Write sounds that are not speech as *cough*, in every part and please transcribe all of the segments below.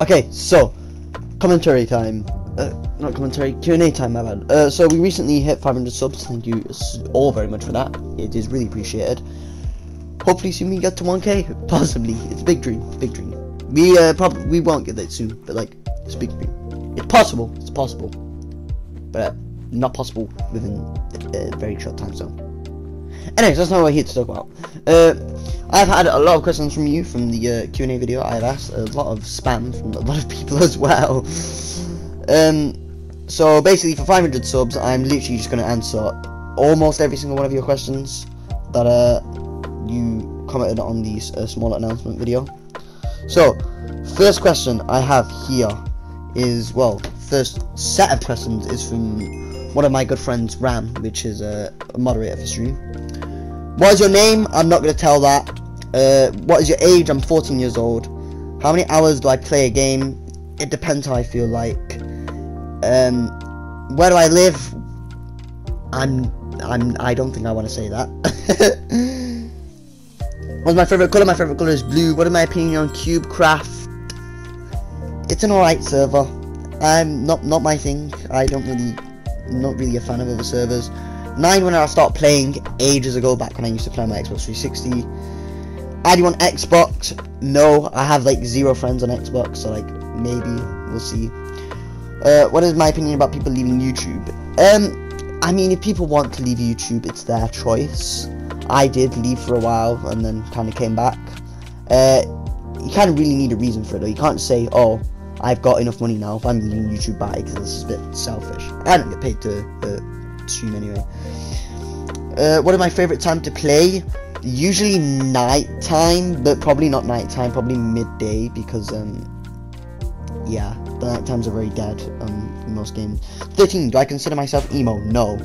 Okay, so commentary time. Uh, not commentary, Q&A time, my bad. Uh, so we recently hit 500 subs. Thank you all very much for that. It is really appreciated. Hopefully soon we get to 1k. *laughs* Possibly. It's a big dream. Big dream. We uh, probably we won't get that soon, but like it's a big dream. It's possible. It's possible, but uh, not possible within a very short time zone. Anyways, that's not what we're here to talk about. Uh, I've had a lot of questions from you from the uh, Q&A video. I've asked a lot of spam from a lot of *laughs* people as well. Um, so basically, for 500 subs, I'm literally just going to answer almost every single one of your questions that uh, you commented on the uh, small announcement video. So, first question I have here is well, first set of questions is from one of my good friends, Ram, which is a moderator for stream. What is your name? I'm not going to tell that. Uh, what is your age? I'm 14 years old. How many hours do I play a game? It depends how I feel like. Um, where do I live? I'm, I'm, I don't think I want to say that. *laughs* What's my favorite color? My favorite color is blue. What is my opinion on CubeCraft? It's an alright server. I'm not, not my thing. I don't really, not really a fan of other servers. 9 when I started playing ages ago, back when I used to play on my Xbox 360. Add you on Xbox? No, I have like zero friends on Xbox, so like maybe we'll see. Uh, what is my opinion about people leaving YouTube? Um, I mean, if people want to leave YouTube, it's their choice. I did leave for a while and then kind of came back. Uh, you kind of really need a reason for it though. You can't say, oh, I've got enough money now if I'm leaving YouTube by because is a bit selfish. I don't get paid to uh, stream anyway. Uh, what are my favorite time to play? Usually night time, but probably not night time. Probably midday because um, yeah, the night times are very dead um, in most games. Thirteen. Do I consider myself emo? No.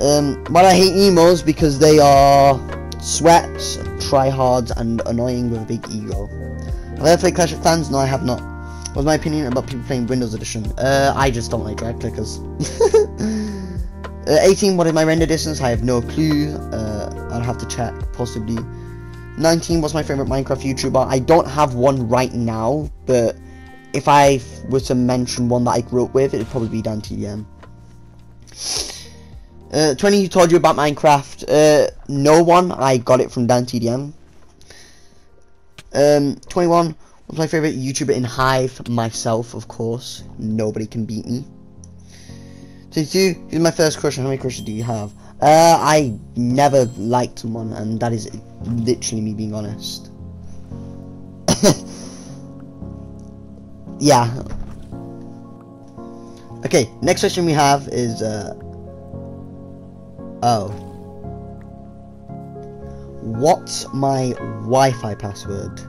Um, but I hate emos because they are sweats, tryhards, and annoying with a big ego. Have I ever played Clash of Clans? No, I have not. What's my opinion about people playing Windows Edition? Uh, I just don't like drag clickers. *laughs* uh, 18, what is my render distance? I have no clue. Uh, I'll have to check, possibly. 19, what's my favorite Minecraft YouTuber? I don't have one right now, but if I were to mention one that I grew up with, it'd probably be DanTDM. Uh, 20, who told you about Minecraft? Uh, no one. I got it from DanTDM. Um, 21, What's my favourite YouTuber in Hive? Myself, of course. Nobody can beat me. 22. Here's my first crush. How many crushes do you have? Uh, I never liked someone, and that is literally me being honest. *coughs* yeah. Okay, next question we have is, uh... Oh. What's my Wi-Fi password?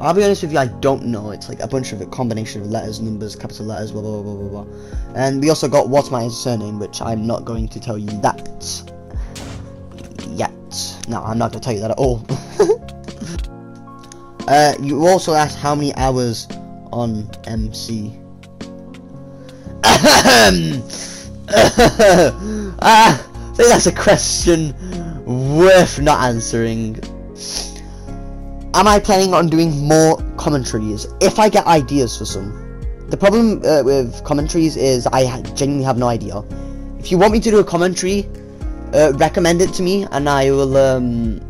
I'll be honest with you, I don't know. It's like a bunch of a combination of letters, numbers, capital letters, blah blah blah blah blah. And we also got what's my surname, which I'm not going to tell you that yet. No, I'm not going to tell you that at all. *laughs* uh, you also asked how many hours on MC. *coughs* ah, I think that's a question worth not answering. Am I planning on doing more commentaries? If I get ideas for some. The problem uh, with commentaries is I genuinely have no idea. If you want me to do a commentary, uh, recommend it to me, and I will, um,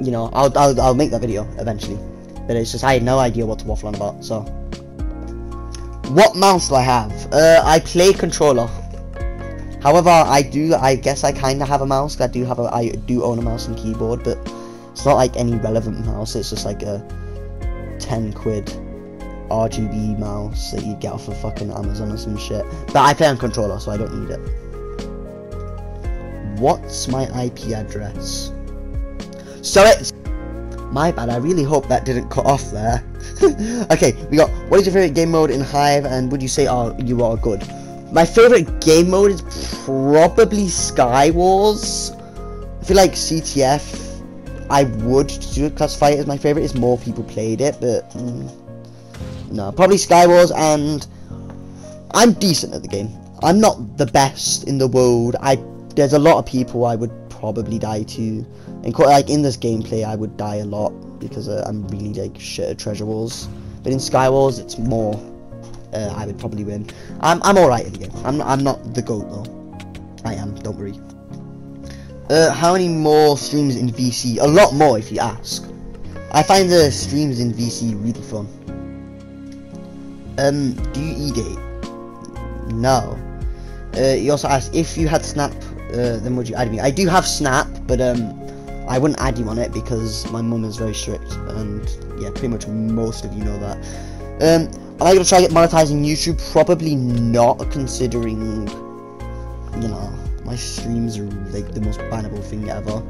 you know, I'll, I'll, I'll make that video eventually. But it's just I had no idea what to waffle on about, so. What mouse do I have? Uh, I play controller. However, I do, I guess I kind of have a mouse. I do have a, I do own a mouse and keyboard, but it's not like any relevant mouse, it's just like a 10 quid RGB mouse that you get off of fucking Amazon or some shit. But I play on controller, so I don't need it. What's my IP address? So it's my bad. I really hope that didn't cut off there. *laughs* okay, we got what is your favorite game mode in Hive, and would you say are you are good? My favorite game mode is probably Skywars. I feel like CTF I would classify it as my favorite if more people played it, but mm, no, probably Skywars, and I'm decent at the game. I'm not the best in the world. I there's a lot of people I would probably die to, And quite like in this gameplay, I would die a lot because uh, I'm really like shit at Treasure Wars. But in Sky Wars, it's more. Uh, I would probably win. I'm I'm alright in the game. I'm I'm not the goat though. I am. Don't worry. Uh, how many more streams in VC? A lot more, if you ask. I find the streams in VC really fun. Um, do you eat it? No. Uh, he also asked if you had Snap, uh, then would you add me? I do have Snap, but um, I wouldn't add you on it because my mum is very strict, and yeah, pretty much most of you know that. Um, am I gonna try get monetizing YouTube? Probably not, considering, you know, my streams are like the most bannable thing ever.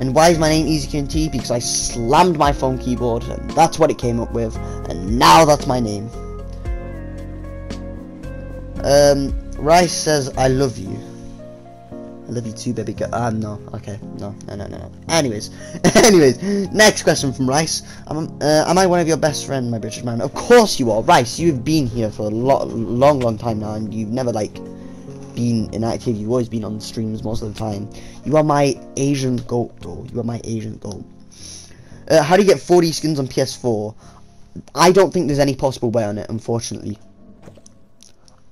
And why is my name ezqnt? Because I slammed my phone keyboard, and that's what it came up with, and now that's my name. Um, Rice says, I love you. I love you too, baby girl. Um, no. Okay. No, no, no, no. Anyways. *laughs* Anyways. Next question from Rice. Um, uh, am I one of your best friend, my British man? Of course you are. Rice, you've been here for a lot, long, long time now, and you've never, like, been inactive. You've always been on streams most of the time. You are my Asian goat, though. You are my Asian goat. Uh, how do you get 40 skins on PS4? I don't think there's any possible way on it, unfortunately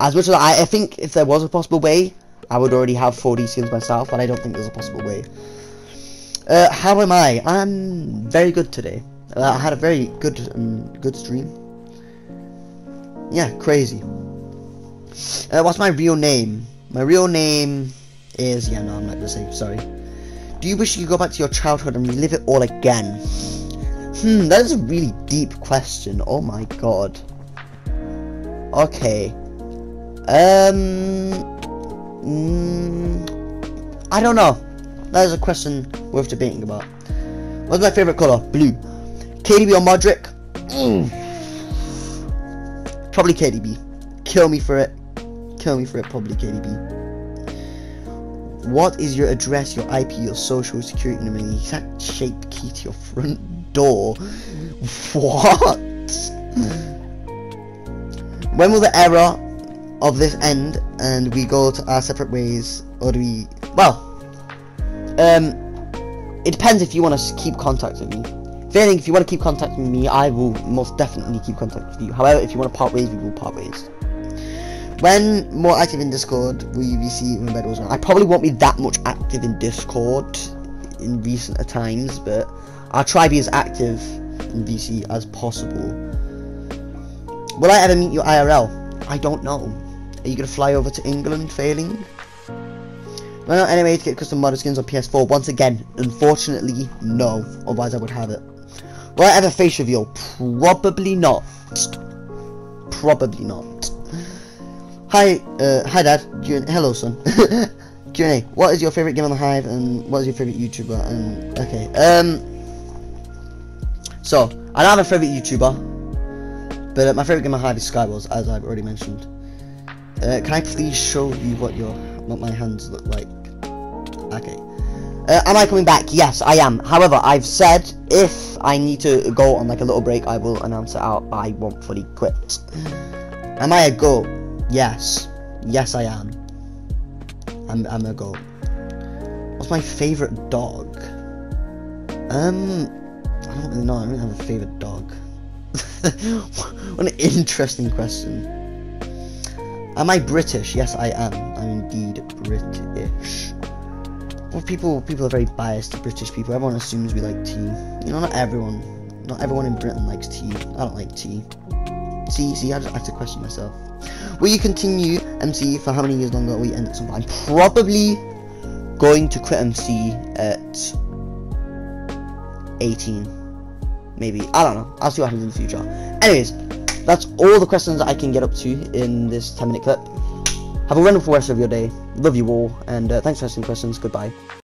as much as I, I think if there was a possible way, I would already have 40 skins myself, but I don't think there's a possible way. Uh, how am I? I'm very good today. Uh, I had a very good um, good stream. Yeah, crazy. Uh, what's my real name? My real name is... Yeah, no, I'm not to say. Sorry. Do you wish you could go back to your childhood and relive it all again? Hmm, that is a really deep question. Oh my god. Okay. Um, mm, I don't know. That is a question worth debating about. What's my favorite color? Blue. KDB or Modric? Mm. Probably KDB. Kill me for it. Kill me for a public KDB. What is your address, your IP, your social security number, the exact shape key to your front door? What? when will the error of this end and we go to our separate ways or do we well um it depends if you want to keep contact with me if anything if you want to keep contacting me I will most definitely keep contact with you however if you want to part ways we will part ways when more active in Discord seeing when was on I probably won't be that much active in Discord in recent times but I'll try to be as active in VC as possible will I ever meet you IRL I don't know are you to fly over to England failing? Well, anyway, to get custom model skins on PS4, once again, unfortunately, no. Otherwise, I would have it. Will I ever face reveal? Probably not. Probably not. Hi, uh, hi dad. Q hello son. *laughs* Q&A. What is your favorite game on the Hive, and what is your favorite YouTuber? And okay, um, so I don't have a favorite YouTuber, but uh, my favorite game on the Hive is Skywars, as I've already mentioned. Uh, can I please show you what your what my hands look like? Okay. Uh, am I coming back? Yes, I am. However, I've said if I need to go on like a little break, I will announce it out. I won't fully quit. Am I a goat? Yes. Yes, I am. I'm, I'm a goat. What's my favourite dog? Um, I don't really know. I don't have a favourite dog. *laughs* what an interesting question. Am I British? Yes, I am. I'm indeed British. Well, people people are very biased to British people. Everyone assumes we like tea. You know, not everyone. Not everyone in Britain likes tea. I don't like tea. See, see, I just have to question myself. Will you continue MC for how many years longer? Will you end at some point? I'm probably going to quit MC at 18. Maybe. I don't know. I'll see what happens in the future. Anyways, that's all the questions I can get up to in this 10 minute clip. Have a wonderful rest of your day. Love you all, and uh, thanks for asking questions. Goodbye.